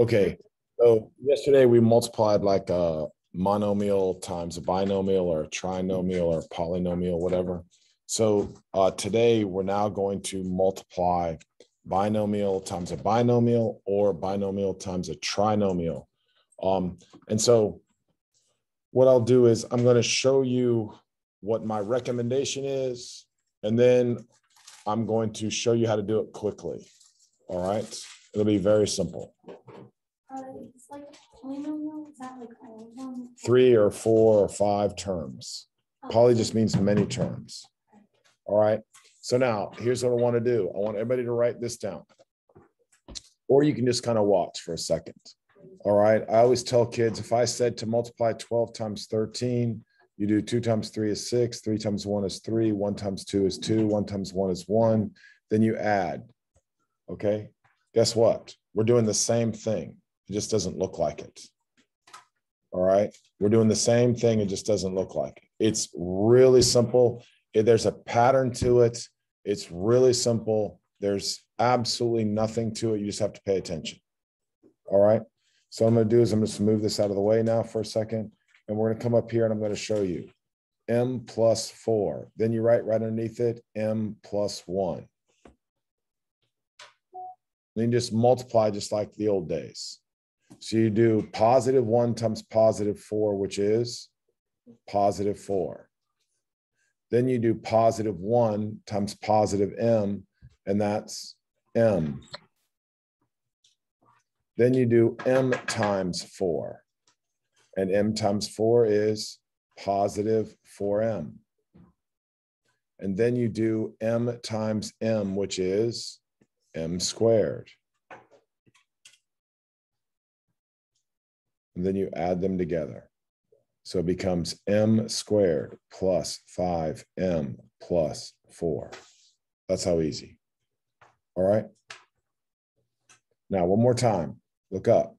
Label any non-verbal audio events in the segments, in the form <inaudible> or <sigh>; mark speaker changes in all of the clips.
Speaker 1: Okay, so yesterday we multiplied like a monomial times a binomial or a trinomial or a polynomial, whatever. So uh, today we're now going to multiply binomial times a binomial or binomial times a trinomial. Um, and so what I'll do is I'm going to show you what my recommendation is, and then I'm going to show you how to do it quickly. All right. It'll be very simple.
Speaker 2: It's like polynomial, is that like all of them?
Speaker 1: Three or four or five terms. Oh. Poly just means many terms. All right. So now here's what I want to do. I want everybody to write this down. Or you can just kind of watch for a second. All right. I always tell kids if I said to multiply 12 times 13, you do two times three is six, three times one is three, one times two is two, one times one is one. Then you add. Okay. Guess what? We're doing the same thing. It just doesn't look like it. All right. We're doing the same thing. It just doesn't look like it. It's really simple. There's a pattern to it. It's really simple. There's absolutely nothing to it. You just have to pay attention. All right. So I'm going to do is I'm just move this out of the way now for a second. And we're going to come up here and I'm going to show you m plus four. Then you write right underneath it m plus one. Then just multiply just like the old days. So you do positive one times positive four, which is positive four. Then you do positive one times positive m, and that's m. Then you do m times four. And m times four is positive 4m. And then you do m times m, which is m squared. And then you add them together. So it becomes m squared plus 5m plus 4. That's how easy. All right. Now, one more time, look up.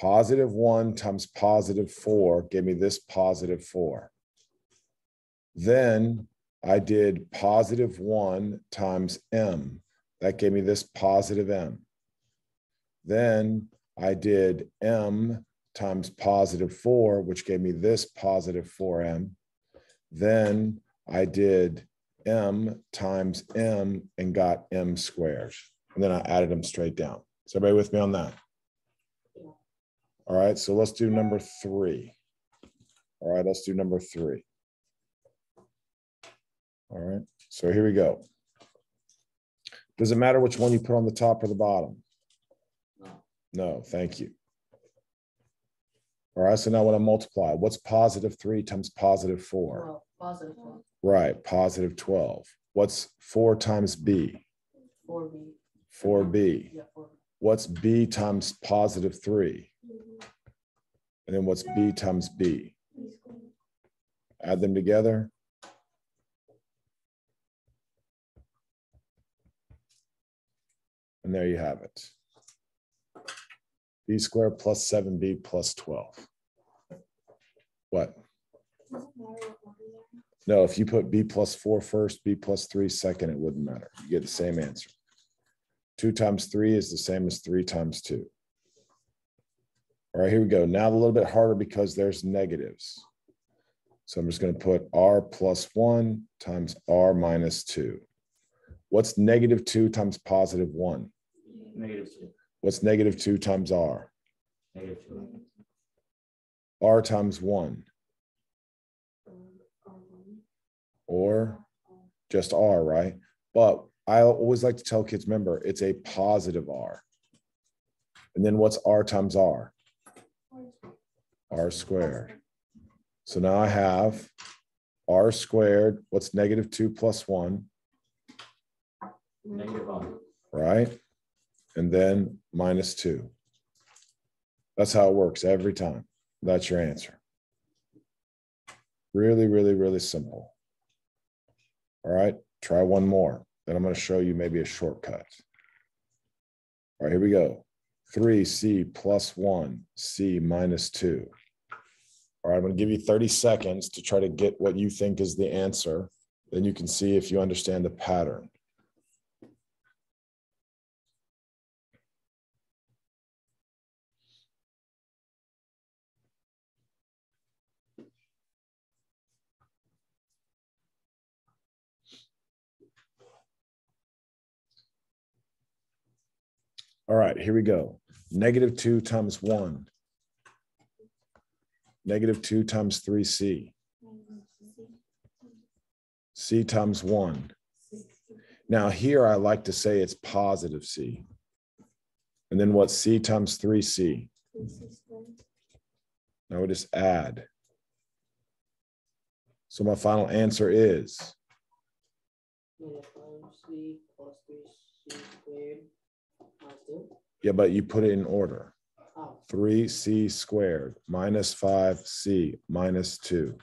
Speaker 1: Positive 1 times positive 4 gave me this positive 4. Then I did positive 1 times m. That gave me this positive m. Then I did m times positive 4, which gave me this positive 4m. Then I did m times m and got m squared. And then I added them straight down. Is everybody with me on that? All right, so let's do number three. All right, let's do number three. All right, so here we go. Does it matter which one you put on the top or the bottom? No, No, thank you. All right, so now when I multiply, what's positive three times positive four?
Speaker 3: Well, positive
Speaker 1: Right, positive 12. What's four times b?
Speaker 3: four B.
Speaker 1: Four b.
Speaker 3: Yeah, four. B.
Speaker 1: What's b times positive three? And then what's b times b? Add them together. And there you have it. b squared plus seven b plus 12. What? No, if you put b plus four first, b plus three second, it wouldn't matter. You get the same answer. Two times three is the same as three times two. All right, here we go. Now a little bit harder because there's negatives. So I'm just going to put r plus one times r minus two. What's negative two times positive one?
Speaker 4: Negative two,
Speaker 1: What's negative two times r?
Speaker 4: negative two,
Speaker 1: r times one or just r, right? But I always like to tell kids, remember, it's a positive r. And then what's r times r? r squared. So now I have r squared, what's negative two plus one,
Speaker 4: negative one,
Speaker 1: right? And then minus two. That's how it works every time. That's your answer. Really, really, really simple. All right, try one more. Then I'm going to show you maybe a shortcut. All right, here we go. Three C plus one, C minus two. All right, I'm going to give you 30 seconds to try to get what you think is the answer. Then you can see if you understand the pattern. All right, here we go. Negative two times one. Negative two times three C. C times one. Now here I like to say it's positive C. And then what C times three C? Now we just add. So my final answer is,
Speaker 3: Negative five C plus three C squared minus two.
Speaker 1: Yeah, but you put it in order. 3c squared minus five C minus two.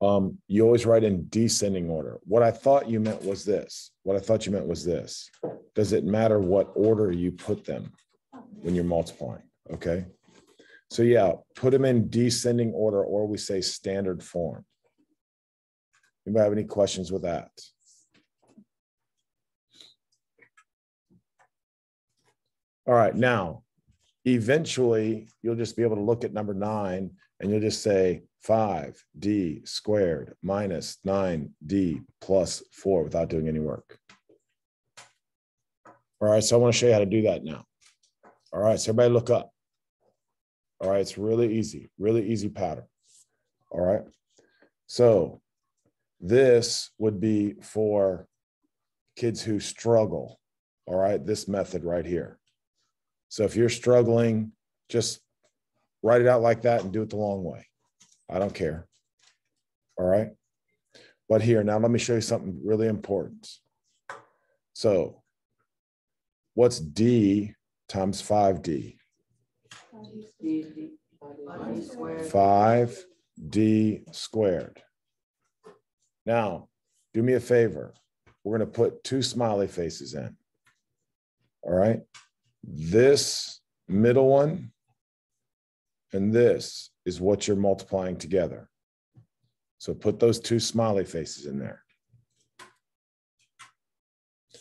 Speaker 1: Um, you always write in descending order. What I thought you meant was this. What I thought you meant was this. Does it matter what order you put them when you're multiplying? Okay. So yeah, put them in descending order, or we say standard form. Anybody have any questions with that? All right, now, eventually, you'll just be able to look at number nine and you'll just say five D squared minus nine D plus four without doing any work. All right, so I want to show you how to do that now. All right, so everybody look up. All right, it's really easy, really easy pattern. All right, so this would be for kids who struggle. All right, this method right here. So if you're struggling, just write it out like that and do it the long way. I don't care. All right. But here, now let me show you something really important. So what's D times 5D?
Speaker 3: D, D, five D squared.
Speaker 1: 5D squared. Now, do me a favor. We're going to put two smiley faces in. All right. This middle one and this is what you're multiplying together. So put those two smiley faces in there.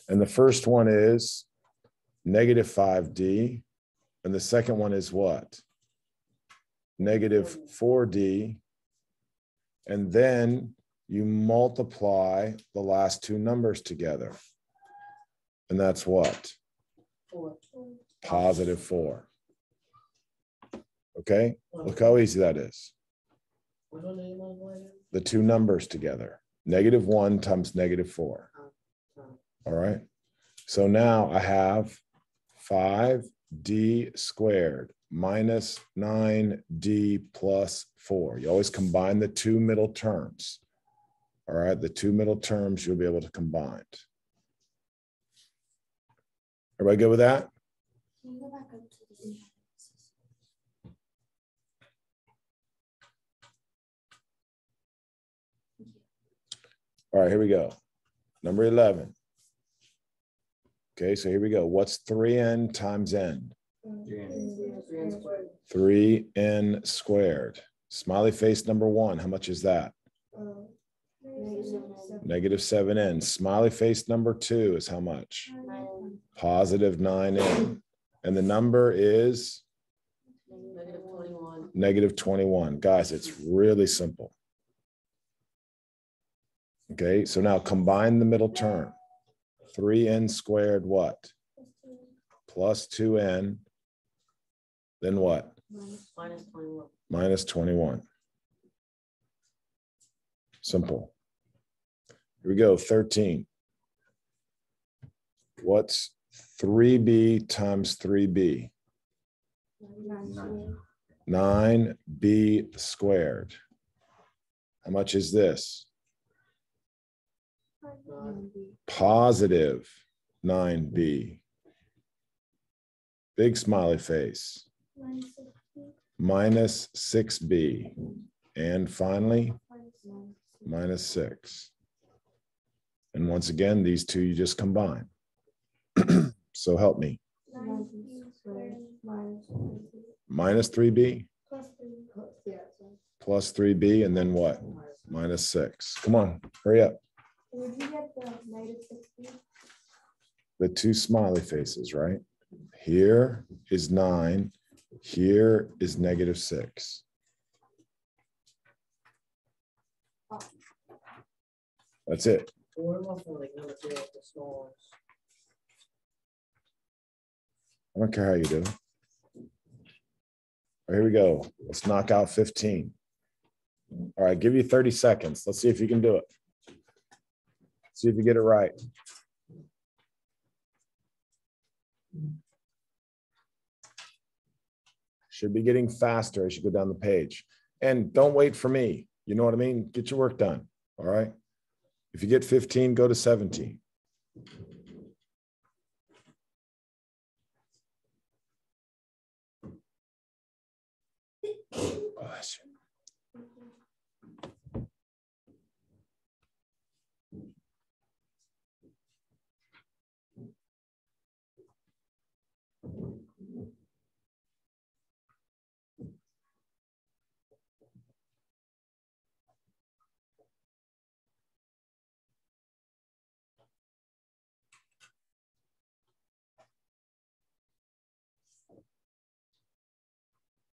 Speaker 1: And the first one is negative 5D. And the second one is what? Negative 4D. And then you multiply the last two numbers together. And that's what?
Speaker 3: Four.
Speaker 1: Positive 4. Okay, look how easy that is. The two numbers together, negative 1 times negative 4. All right. So now I have 5d squared minus 9d plus 4. You always combine the two middle terms. All right. The two middle terms you'll be able to combine. Everybody good with that? All right, here we go. Number 11. Okay, so here we go. What's 3n times n?
Speaker 3: Three and squared.
Speaker 1: 3n squared. Smiley face number one, how much is that? Negative 7n. Smiley face number two is how much? Positive 9n. And the number is
Speaker 3: Negative twenty-one.
Speaker 1: negative 21. Guys, it's really simple. Okay, so now combine the middle term. 3n squared what? Plus 2n. Then what?
Speaker 3: Minus twenty-one.
Speaker 1: Minus 21. Simple. Here we go, 13. What's 3b times 3b? 9b squared. How much is this? Positive 9b. Big smiley face. Minus 6b. And finally, minus 6. And once again, these two you just combine. <clears throat> So help me. Minus 3b plus 3b, and then what? Minus 6. Come on, hurry up.
Speaker 2: The
Speaker 1: two smiley faces, right? Here is 9. Here is negative 6. That's it.
Speaker 3: For like number two, like the small ones?
Speaker 1: I don't care how you do it. Here we go. Let's knock out fifteen. All right, give you thirty seconds. Let's see if you can do it. See if you get it right. Should be getting faster as you go down the page. And don't wait for me. You know what I mean? Get your work done. All right. If you get 15, go to 17. Bless you.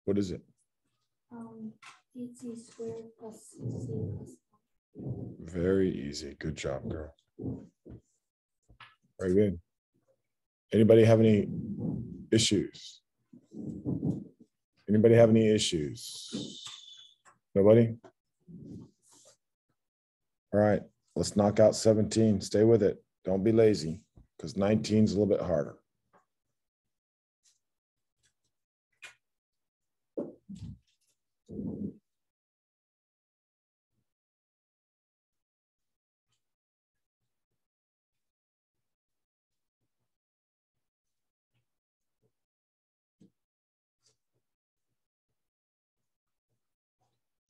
Speaker 1: What is it?
Speaker 2: Um, DC squared plus C plus.
Speaker 1: Very easy. Good job, girl. Very good. Anybody have any issues? Anybody have any issues? Nobody? All right, let's knock out 17. Stay with it. Don't be lazy because 19 is a little bit harder.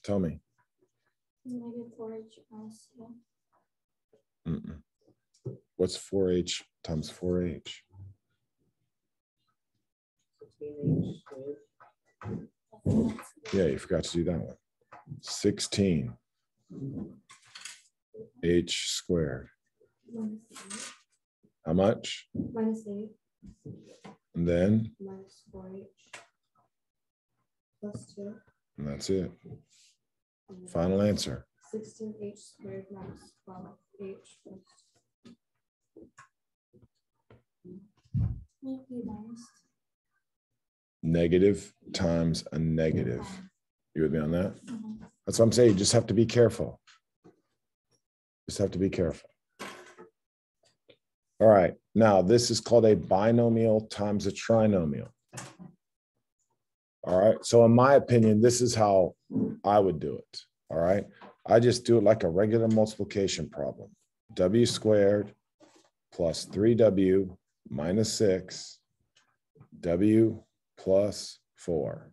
Speaker 1: Tell me.
Speaker 2: Negative four H minus two.
Speaker 1: Mm-mm. What's 4H times 4H?
Speaker 3: Sixteen H squared.
Speaker 1: Yeah, you forgot to do that one. 16 H squared. How much?
Speaker 5: minus eight,
Speaker 1: And then,
Speaker 5: minus four H. Plus two.
Speaker 1: and that's it.
Speaker 5: and
Speaker 1: Final answer.
Speaker 5: Sixteen H squared minus twelve H plus.
Speaker 2: Will it be minus?
Speaker 1: Negative times a negative. You with me on that? That's what I'm saying. You just have to be careful. Just have to be careful. All right, now this is called a binomial times a trinomial. All right, so in my opinion, this is how I would do it. All right, I just do it like a regular multiplication problem. W squared plus three W minus six, W plus four.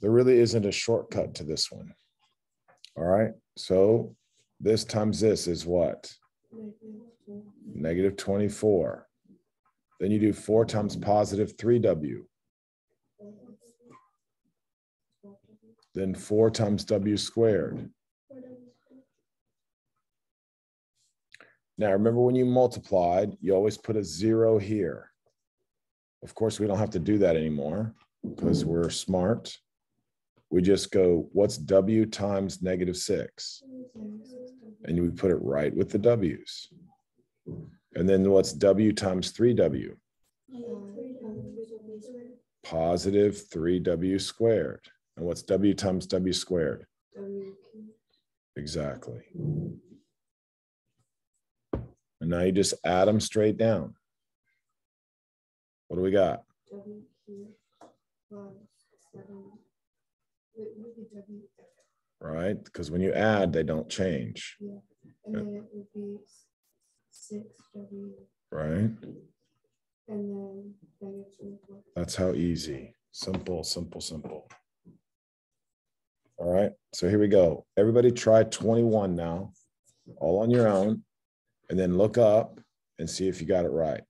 Speaker 1: There really isn't a shortcut to this one. All right, so this times this is what?
Speaker 5: negative
Speaker 1: Negative 24. Then you do four times positive 3W,
Speaker 5: twelve W,
Speaker 1: then four times W squared. Now, remember when you multiplied, you always put a zero here. Of course, we don't have to do that anymore because mm. we're smart. We just go, what's W times negative six?
Speaker 5: zero, six W,
Speaker 1: And we put it right with the W's. And then what's W times three W?
Speaker 2: Negative three W squared.
Speaker 1: Positive three W squared. And what's W times W squared? Exactly. And now you just add them straight down. What do we got?
Speaker 5: W cubed plus seven. It would be W,
Speaker 1: Right? Because when you add, they don't change,
Speaker 5: and then it would be six W,
Speaker 1: right?
Speaker 5: and then.
Speaker 1: That's how easy. Simple, simple, simple. All right, so here we go. Everybody try 21 now, all on your own, and then look up and see if you got it right.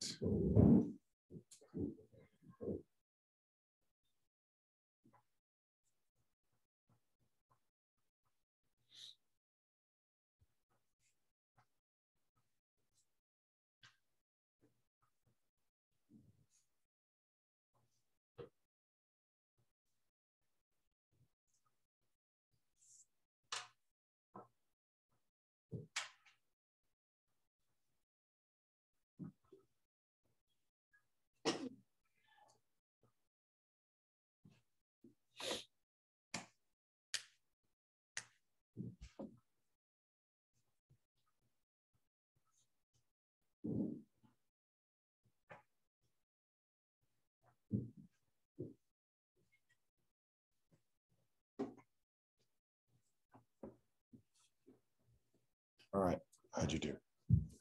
Speaker 1: How'd you do?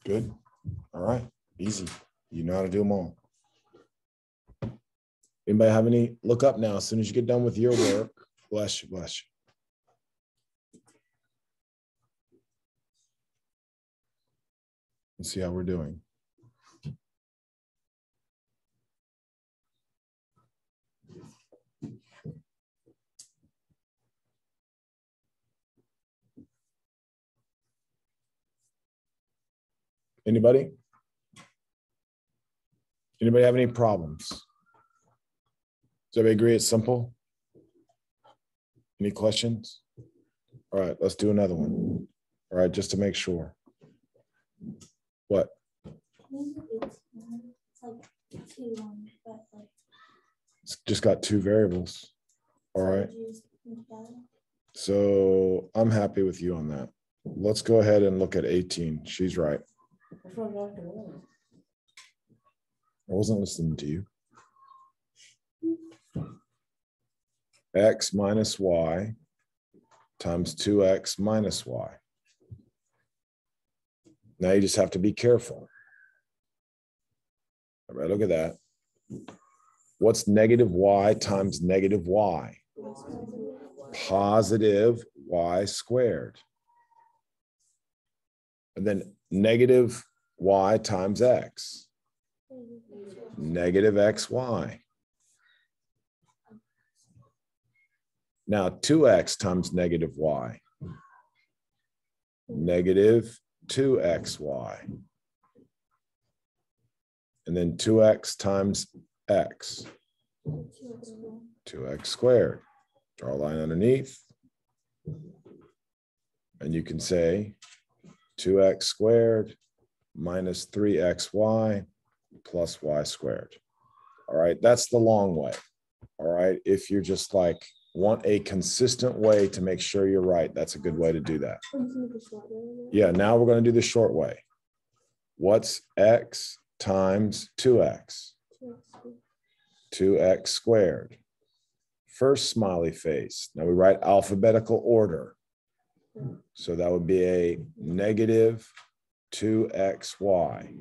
Speaker 1: Good? All right, easy. You know how to do them all. Anybody have any, look up now, as soon as you get done with your work, bless you, bless you. Let's see how we're doing. Anybody? Anybody have any problems? Does everybody agree it's simple? Any questions? All right, let's do another one. All right, just to make sure. What?
Speaker 2: It's,
Speaker 1: just got two variables. All right, so I'm happy with you on that. Let's go ahead and look at 18. She's right. I wasn't listening to you. X minus Y times two X minus Y. Now you just have to be careful. All right, look at that. What's negative Y times negative Y? Positive Y squared. And then negative Y times X negative xy. Now, 2x times negative y. Negative 2xy. And then 2x times x, 2x squared. Draw a line underneath. And you can say 2x squared minus 3xy plus y squared. All right, that's the long way. All right, if you're just like want a consistent way to make sure you're right, that's a good way to do that. Yeah, now we're going to do the short way. What's x times 2x? 2x squared. First smiley face. Now we write alphabetical order. So that would be a negative 2xy.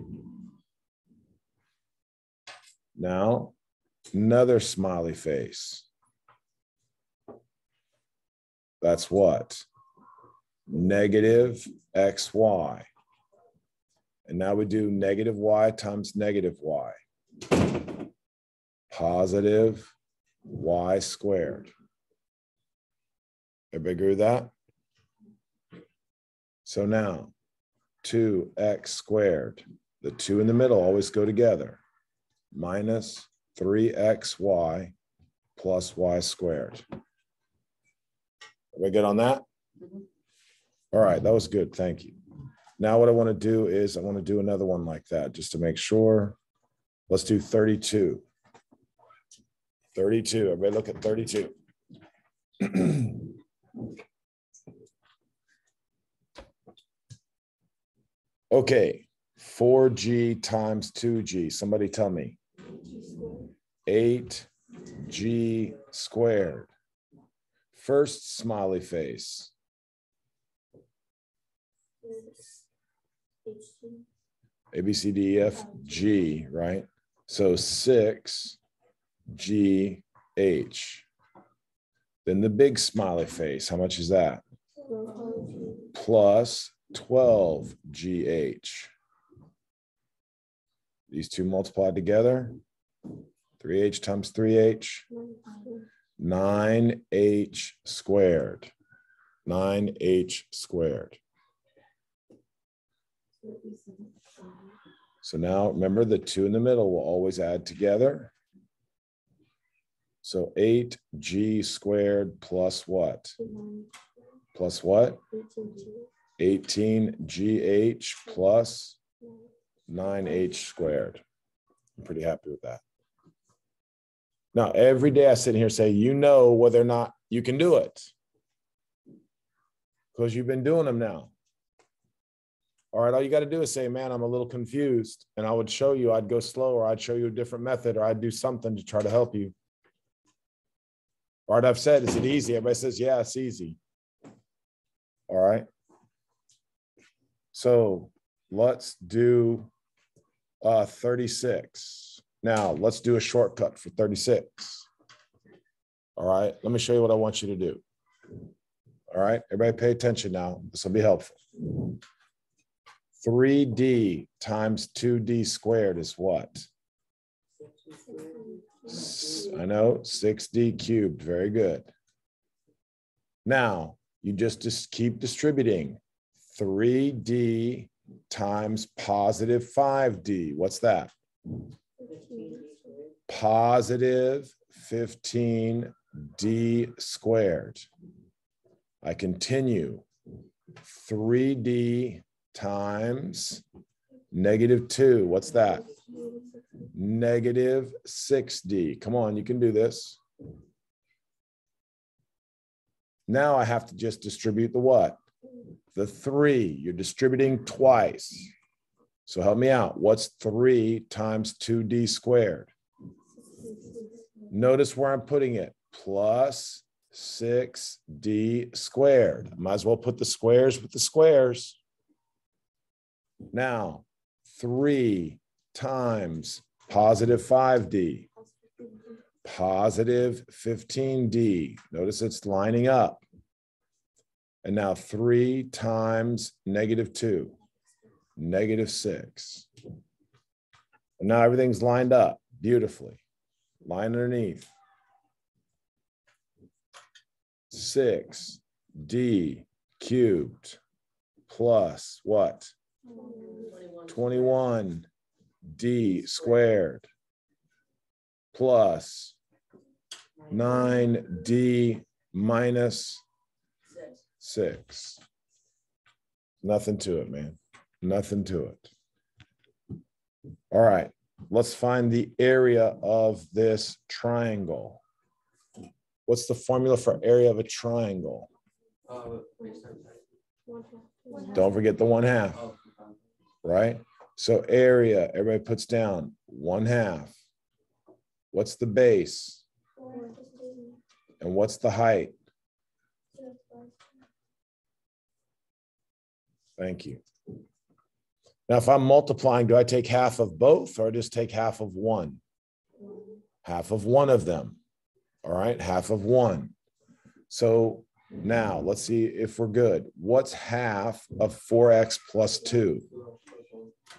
Speaker 1: Now, another smiley face. That's what? Negative xy. And now we do negative y times negative y. Positive y squared. Everybody agree with that? So now, 2x squared, the two in the middle always go together minus 3xy plus y squared. Are we good on that?
Speaker 3: Mhm.
Speaker 1: All right, that was good. Thank you. Now what I want to do is I want to do another one like that just to make sure. Let's do 32. 32. Everybody look at 32. <clears throat> Okay, 4G times 2G. Somebody tell me. 8G squared. First smiley face. A, B, C, D, E, F, G, right? So 6 G H. Then the big smiley face. How much is that? Plus 12 GH. These two multiplied together. 3H times 3H, 9H squared. 9H squared. So now remember the two in the middle will always add together. So 8G squared plus what? Plus what? 18GH plus 9H squared. I'm pretty happy with that. Now, every day I sit here and say, you know whether or not you can do it. Because you've been doing them now. All right, all you got to do is say, man, I'm a little confused. And I would show you, I'd go slow, or I'd show you a different method, or I'd do something to try to help you. All right, I've said, is it easy? Everybody says, yeah, it's easy. All right. So let's do uh 36. Now, let's do a shortcut for 36. All right, let me show you what I want you to do. All right, everybody pay attention now. This will be helpful. 3D times 2D squared is what? I know, 6D cubed, very good. Now, you just just keep distributing. 3D times positive 5D. What's that? Positive 15D squared. I continue. 3D times negative 2. What's that? Negative 6D. Come on, you can do this. Now I have to just distribute the what? The 3. You're distributing twice. So help me out. What's 3 times 2D squared? Notice where I'm putting it. Plus 6D squared. Might as well put the squares with the squares. Now, 3 times positive 5D, positive 15D. Notice it's lining up. And now 3 times negative 2, negative 6. And now everything's lined up beautifully. Line underneath. 6D cubed plus what? 21 d squared plus 9d minus 6. Nothing to it, man. Nothing to it. All right, let's find the area of this triangle. What's the formula for area of a triangle? Don't forget the one half right? So area, everybody puts down one half. What's the base? And what's the height? Thank you. Now, if I'm multiplying, do I take half of both or just take half of one? Half of one of them. All right, half of one. So now let's see if we're good. What's half of 4x plus 2?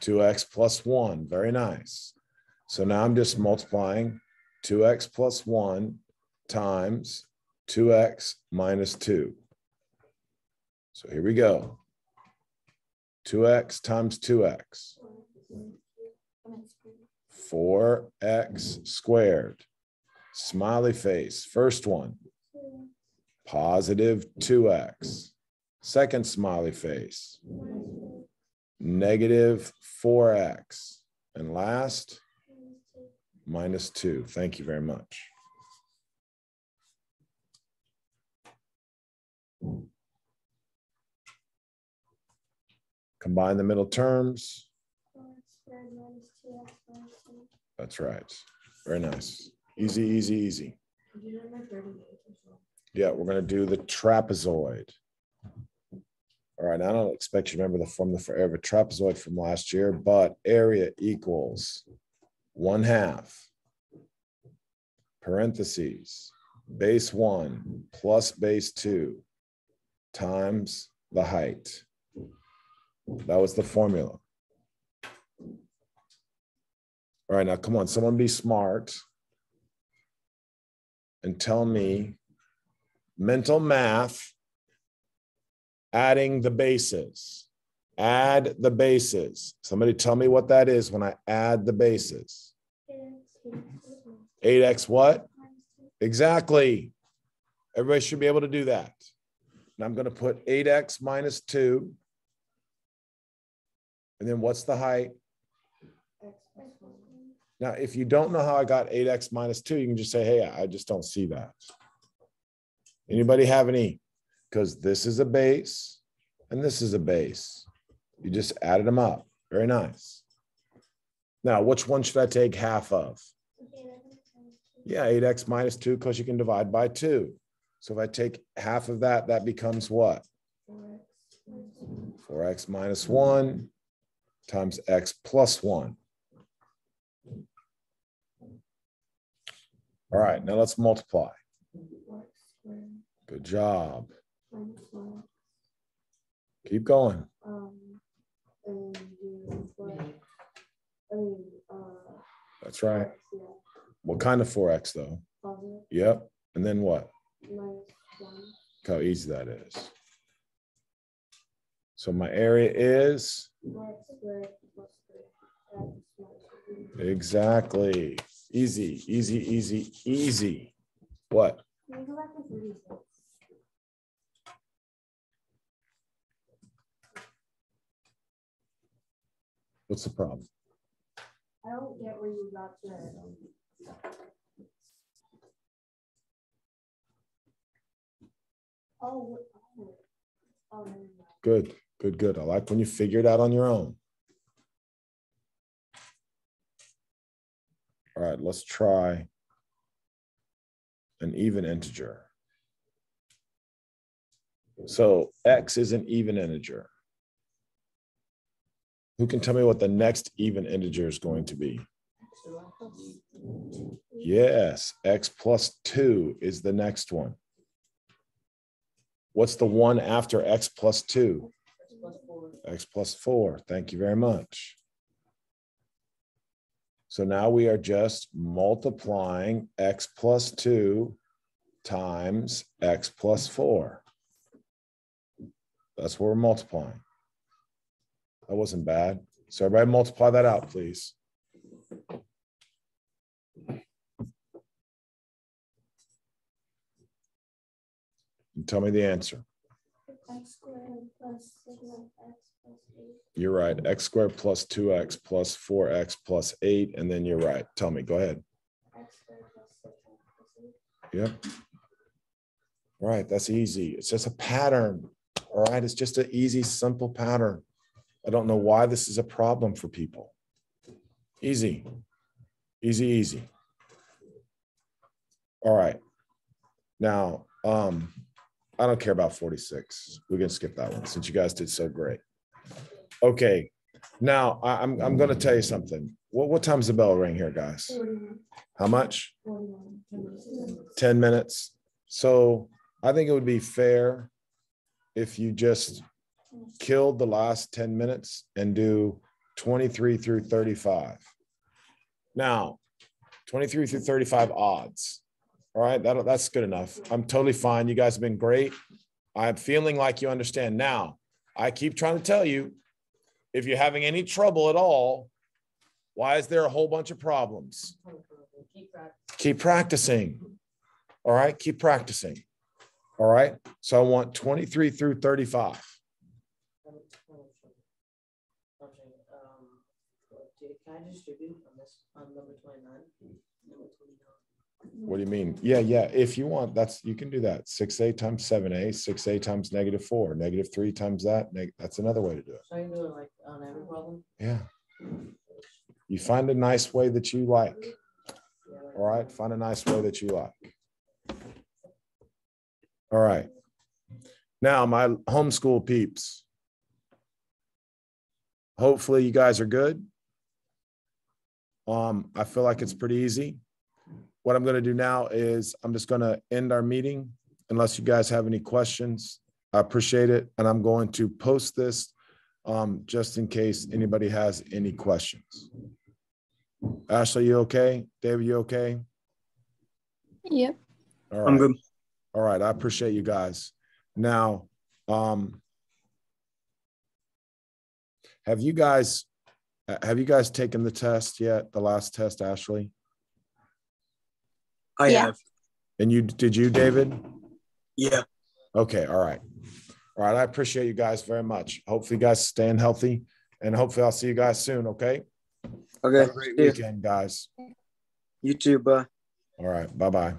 Speaker 1: 2x plus 1. Very nice. So now I'm just multiplying 2x plus 1 times 2x minus 2. So here we go. 2x times 2x. 4x squared. Smiley face. First one. Positive 2x. Second smiley face negative 4x. And last, minus 2. Thank you very much. Combine the middle terms. That's right. Very nice. Easy, easy, easy. Yeah, we're going to do the trapezoid. All right, I don't expect you to remember the formula for a trapezoid from last year, but area equals one half parentheses base one plus base two times the height. That was the formula. All right, now come on, someone be smart and tell me mental math adding the bases. Add the bases. Somebody tell me what that is when I add the bases. 8x what? Exactly. Everybody should be able to do that. And I'm going to put 8x minus 2. And then what's the height? Now, if you don't know how I got 8x minus 2, you can just say, hey, I just don't see that. Anybody have any? Because this is a base and this is a base. You just added them up. Very nice. Now, which one should I take half of? Yeah, 8x minus 2 because you can divide by 2. So if I take half of that, that becomes what? 4x minus 1 times x plus one. All right, now let's multiply. Good job. Keep going. That's right. What kind of four x though? Yep. And then what? Look how easy that is. So my area is
Speaker 5: y squared plus three, x minus one.
Speaker 1: exactly easy, easy, easy, easy. What?
Speaker 2: Can we go back to thirty-six?
Speaker 1: What's the problem?
Speaker 2: I don't get where you got the. Oh, oh, oh.
Speaker 1: Good, good, good. I like when you figure it out on your own. All right, let's try an even integer. So x is an even integer. Who can tell me what the next even integer is going to be? Yes, x plus two is the next one. What's the one after x plus two?
Speaker 3: X plus four.
Speaker 1: X plus four. Thank you very much. So now we are just multiplying x plus two times x plus four. That's what we're multiplying. That wasn't bad. So everybody multiply that out, please. And tell me the answer.
Speaker 2: Plus.
Speaker 1: You're right. X squared plus two X plus four X plus eight. And then you're right. Tell me, go ahead.
Speaker 2: X squared plus six x plus eight.
Speaker 1: Yep. Right. That's easy. It's just a pattern. All right. It's just an easy, simple pattern. I don't know why this is a problem for people. Easy. Easy, easy. All right. Now, um, I don't care about 46. We can skip that one since you guys did so great. Okay. Now I, I'm I'm gonna tell you something. What what time's the bell ring here, guys? How much?
Speaker 5: forty-one, ten minutes.
Speaker 1: 10 minutes. So I think it would be fair if you just killed the last 10 minutes and do 23 through 35. Now, 23 through 35 odds. All right, that that's good enough. I'm totally fine. You guys have been great. I'm feeling like you understand now. I keep trying to tell you if you're having any trouble at all, why is there a whole bunch of problems?
Speaker 3: Keep practicing.
Speaker 1: keep practicing. All right, keep practicing. All right, so I want 23 through 35.
Speaker 3: Okay, um, can I distribute on this on number 29?
Speaker 1: What do you mean? Yeah, yeah. If you want, that's you can do that. 6a times 7a, 6a times negative 4, negative 3 times that. neg- That's another way to do it.
Speaker 3: So can do it like on every problem?
Speaker 1: Yeah. You find a nice way that you like- All right, find a nice way that you like. All right. Now, my homeschool peeps. Hopefully, you guys are good. Um, I feel like it's pretty easy. What I'm going to do now is I'm just going to end our meeting unless you guys have any questions. I appreciate it. And I'm going to post this um, just in case anybody has any questions. Ashley, you okay? David, you okay?
Speaker 6: Yep.
Speaker 1: All
Speaker 7: I'm good.
Speaker 1: All right. I appreciate you guys. Now, um, have you guys have you guys taken the test yet? The last test, Ashley?
Speaker 7: I
Speaker 6: Yeah.
Speaker 7: have.
Speaker 1: And you did you, David?
Speaker 7: Yeah.
Speaker 1: Okay. All right. All right. I appreciate you guys very much. Hopefully, you guys staying healthy, and hopefully, I'll see you guys soon. Okay.
Speaker 7: Okay.
Speaker 1: Have a great
Speaker 7: See ya.
Speaker 1: weekend, guys.
Speaker 7: You too. Bye.
Speaker 1: All right. Bye bye.